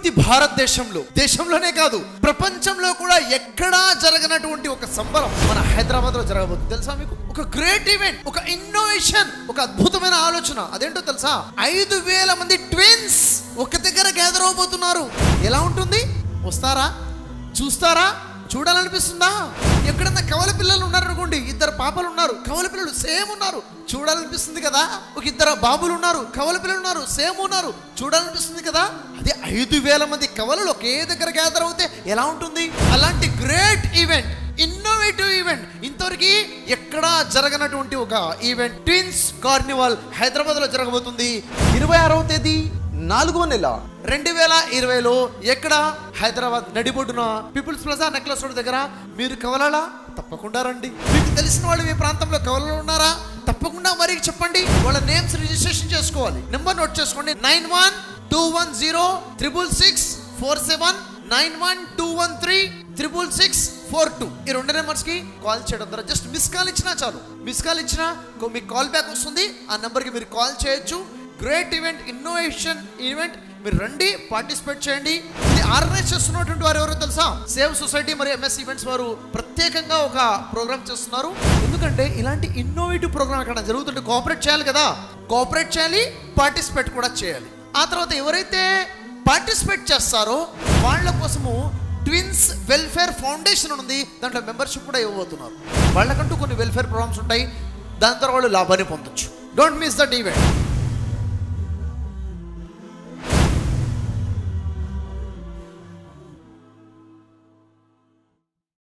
పూర్తి భారతదేశంలో దేశంలోనే కాదు ప్రపంచంలో కూడా ఎక్కడా జరగనటువంటి ఒక సంబరం మన హైదరాబాద్లో జరగబోతుంది. తెలుసా మీకు? ఒక గ్రేట్ ఈవెంట్ ఒక ఇన్నోవేషన్ ఒక అద్భుతమైన ఆలోచన. అదేంటో తెలుసా? ఐదు వేల మంది ట్విన్స్ ఒక దగ్గర గ్యాదర్ అవబోతున్నారు. ఎలా ఉంటుంది? వస్తారా? చూస్తారా? చూడాలనిపిస్తుందా? ఎక్కడన్నా కవల ఇద్దరు పాపలు ఉన్నారు కవల పిల్లలు సేమ్ ఉన్నారు. చూడాలనిపిస్తుంది కదా? ఒక ఇద్దరు బాబులు ఉన్నారు కవల పిల్లలు ఉన్నారు సేమ్ ఉన్నారు. చూడాలనిపిస్తుంది కదా? అదే ఐదు వేల మంది కవలలు ఒకే దగ్గర గ్యాదర్ అవుతే ఎలా ఉంటుంది? అలాంటి గ్రేట్ ఈవెంట్ ఇన్నోవేటివ్ ఈవెంట్ ఇంతవరకు ఎక్కడా జరగనటువంటి ఒక ఈవెంట్ ట్విన్స్ కార్నివాల్ హైదరాబాద్లో జరగబోతుంది. ఇరవై ఆరవ తేదీ. నాలుగో నెల రెండు వేల ఇరవైలో ఎక్కడ? హైదరాబాద్ నడిబొడ్డున పీపుల్స్ ప్లాజా నెక్లెస్ రోడ్ దగ్గర. మీరు కవలాలా? తప్పకుండా రండి. మీకు తెలిసిన వాళ్ళు మీ ప్రాంతంలో కవలలు ఉన్నారా? తప్పకుండా మరీ చెప్పండి. వాళ్ళ నేమ్స్ రిజిస్ట్రేషన్ చేసుకోవాలి. నెంబర్ నోట్ చేసుకోండి. Nine one two one zero triple six four seven nine one two one three triple six four two. ఈ రెండు నెంబర్స్కి కాల్ చేయడం ద్వారా జస్ట్ మిస్ కాల్ ఇచ్చినా చాలు. మిస్ కాల్ ఇచ్చినా మీకు కాల్ బ్యాక్ వస్తుంది. ఆ నెంబర్కి మీరు కాల్ చేయొచ్చు. గ్రేట్ ఈవెంట్ ఇన్నోవేషన్ ఈవెంట్ మీరు రండి పార్టిసిపేట్ చేయండి. ఇది ఆర్గనైజ్ చేస్తున్నటువంటి వారు ఎవరో తెలుసా? సేవ్ సొసైటీ మరియు ఎంఎస్ ఈవెంట్స్ వారు ప్రత్యేకంగా ఒక ప్రోగ్రామ్ చేస్తున్నారు. ఎందుకంటే ఇలాంటి ఇన్నోవేటివ్ ప్రోగ్రామ్ అక్కడ జరుగుతుంటే కోఆపరేట్ చేయాలి కదా. కోఆపరేట్ చేయాలి పార్టిసిపేట్ కూడా చేయాలి. ఆ తర్వాత ఎవరైతే పార్టిసిపేట్ చేస్తారో వాళ్ళ కోసము ట్విన్స్ వెల్ఫేర్ ఫౌండేషన్ ఉంది. దాంట్లో మెంబర్షిప్ కూడా ఇవ్వబోతున్నారు. వాళ్ళకంటూ కొన్ని వెల్ఫేర్ ప్రోగ్రామ్స్ ఉంటాయి. దాని ద్వారా వాళ్ళు లాభాన్ని పొందొచ్చు. Don't miss that event